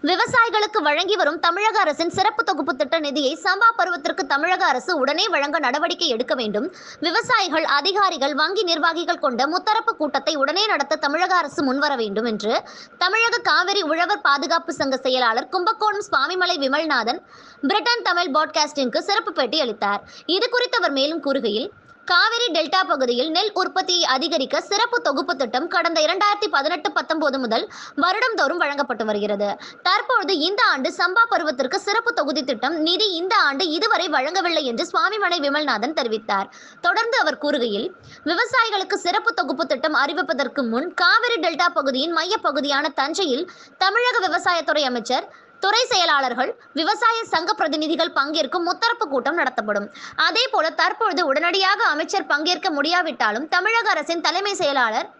விவசாயிகளுக்கு வழங்கி வரும் தமிழக அரசின் சிறப்பு தொகுப்பு திட்ட நிதியை சம்பா பருவத்திற்கு தமிழக அரசு உடனே வழங்க நடவடிக்கை எடுக்க வேண்டும். விவசாயிகள் அதிகாரிகள் வங்கி நிர்வாகிகள் கொண்ட முத்தரப்பு கூட்டத்தை உடனே நடத்த தமிழக அரசு முன்வர வேண்டும் என்று தமிழக காவிரி உழவர் பாதுகாப்பு சங்க செயலாளர் கும்பகோணம் சுவாமிமலை விமல்நாதன் பிரிட்டன் தமிழ் பாட்காஸ்டிற்கு சிறப்பு பேட்டி அளித்தார். இது குறித்து அவர் மேலும் கூறுகையில் காவிரி டெல்டா பகுதியில் நெல் உற்பத்தியை அதிகரிக்க சிறப்பு தொகுப்பு திட்டம் கடந்த இரண்டாயிரத்தி பதினெட்டு பத்தொன்பது முதல் வருடம்தோறும் வழங்கப்பட்டு வருகிறது. தற்பொழுது இந்த ஆண்டு சம்பா பருவத்திற்கு சிறப்பு தொகுதி திட்டம் நிதி இந்த ஆண்டு இதுவரை வழங்கவில்லை என்று சுவாமிமலை விமல்நாதன் தெரிவித்தார். தொடர்ந்து அவர் கூறுகையில் விவசாயிகளுக்கு சிறப்பு தொகுப்பு திட்டம் அறிவிப்பதற்கு முன் காவிரி டெல்டா பகுதியின் மையப்பகுதியான தஞ்சையில் தமிழக விவசாயத்துறை அமைச்சர் துறை செயலாளர்கள் விவசாய சங்க பிரதிநிதிகள் பங்கேற்கும் முத்தரப்பு கூட்டம் நடத்தப்படும். அதே போல தற்பொழுது உடனடியாக அமைச்சர் பங்கேற்க முடியாவிட்டாலும் தமிழக அரசின் தலைமை செயலாளர்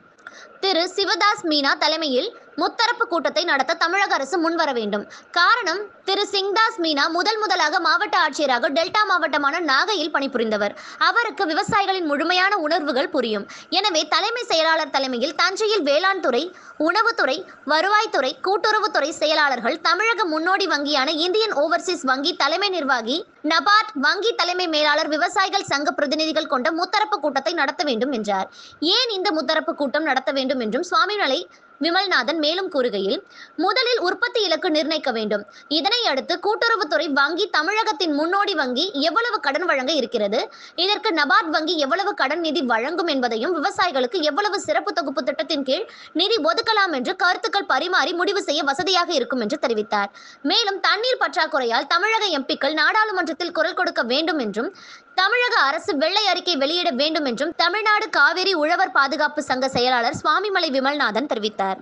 திரு சிவதாஸ் மீனா தலைமையில் முத்தரப்பு கூட்டத்தை நடத்த தமிழக அரசு முன்வர வேண்டும். காரணம் திரு சிங்தாஸ் மீனா முதல் முதலாக மாவட்ட ஆட்சியராக டெல்டா மாவட்டமான நாகையில் பணிபுரிந்தவர். அவருக்கு விவசாயிகளின் முழுமையான உணர்வுகள் புரியும். எனவே தலைமை செயலாளர் தலைமையில் தஞ்சையில் வேளாண் துறை உணவுத்துறை வருவாய்த்துறை கூட்டுறவுத்துறை செயலாளர்கள் தமிழக முன்னோடி வங்கியான இந்தியன் ஓவர்சீஸ் வங்கி தலைமை நிர்வாகி நபார்ட் வங்கி தலைமை மேலாளர் விவசாயிகள் சங்க பிரதிநிதிகள் கொண்ட முத்தரப்பு கூட்டத்தை நடத்த வேண்டும் என்றார். ஏன் இந்த முத்தரப்பு கூட்டம் நடத்த வேண்டும் என்றும் சுவாமிமலை விமல்நாதன் மேலும் கூறுகையில் முதலில் உற்பத்தி இலக்கு நிர்ணயிக்க வேண்டும். இதனை அடுத்து கூட்டுறவுத்துறை வங்கி தமிழகத்தின் முன்னோடி வங்கி எவ்வளவு கடன் வழங்க இருக்கிறது? இதற்கு நபார்ட் வங்கி எவ்வளவு கடன் நிதி வழங்கும் என்பதையும் விவசாயிகளுக்கு எவ்வளவு சிறப்பு தொகுப்பு திட்டத்தின் கீழ் நிதி ஒதுக்கலாம் என்று கருத்துக்கள் பரிமாறி முடிவு செய்ய வசதியாக இருக்கும் என்று தெரிவித்தார். மேலும் தண்ணீர் பற்றாக்குறையால் தமிழக எம்பிக்கள் நாடாளுமன்றத்தில் குரல் கொடுக்க வேண்டும் என்றும் தமிழக அரசு வெள்ளை அறிக்கை வெளியிட வேண்டும் என்றும் தமிழ்நாடு காவிரி உழவர் பாதுகாப்பு சங்க செயலாளர் சுவாமிமலை விமல்நாதன் தெரிவித்தார்.